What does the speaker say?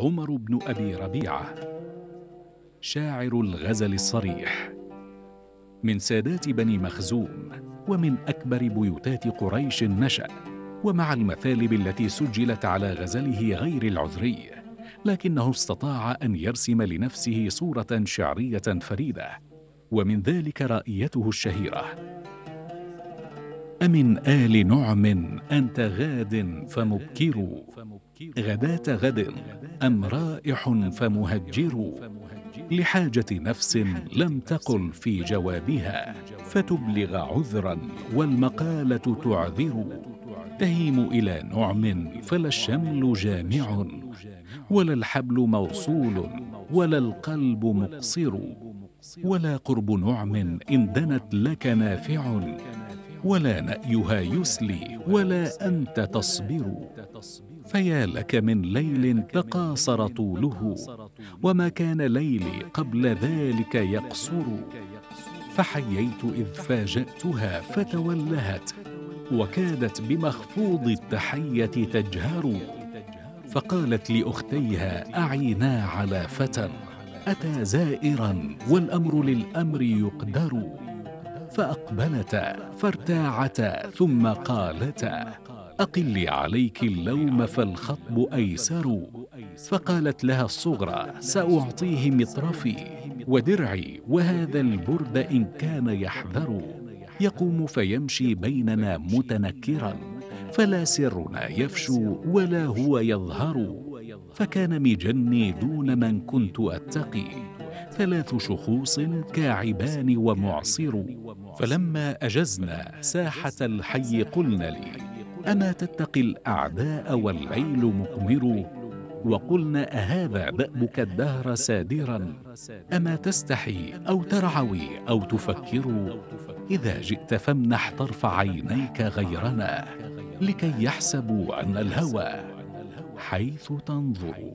عمر بن أبي ربيعة شاعر الغزل الصريح من سادات بني مخزوم ومن أكبر بيوتات قريش نشأ ومع المثالب التي سجلت على غزله غير العذري لكنه استطاع أن يرسم لنفسه صورة شعرية فريدة ومن ذلك رائيته الشهيرة. أمن آل نعم أنت غاد فمبكر. غداة غد أم رائح فمهجر. لحاجة نفس لم تقل في جوابها فتبلغ عذرا والمقالة تعذر. تهيم إلى نعم فلا الشمل جامع ولا الحبل موصول ولا القلب مقصر. ولا قرب نعم إن دنت لك نافع. ولا نأيها يسلي ولا أنت تصبر. فيا لك من ليل تقاصر طوله وما كان ليلي قبل ذلك يقصر. فحييت إذ فاجأتها فتولهت وكادت بمخفوض التحية تجهر. فقالت لأختيها أعينا على فتى أتى زائرا والأمر للأمر يقدر. فأقبلتا فارتاعتا ثم قالتا أقل عليك اللوم فالخطب أيسر فقالت لها الصغرى سأعطيه مطرفي ودرعي وهذا البرد إن كان يحذر يقوم فيمشي بيننا متنكرا فلا سرنا يفشو ولا هو يظهر فكان مجني دون من كنت أتقي ثلاث شخوص كاعبان ومعصر. فلما أجزنا ساحة الحي قلنا لي أما تتقي الأعداء والليل مقمر؟ وقلنا أهذا دأبك الدهر سادرا؟ أما تستحي أو ترعوي أو تفكر؟ إذا جئت فامنح طرف عينيك غيرنا لكي يحسبوا أن الهوى حيث تنظر.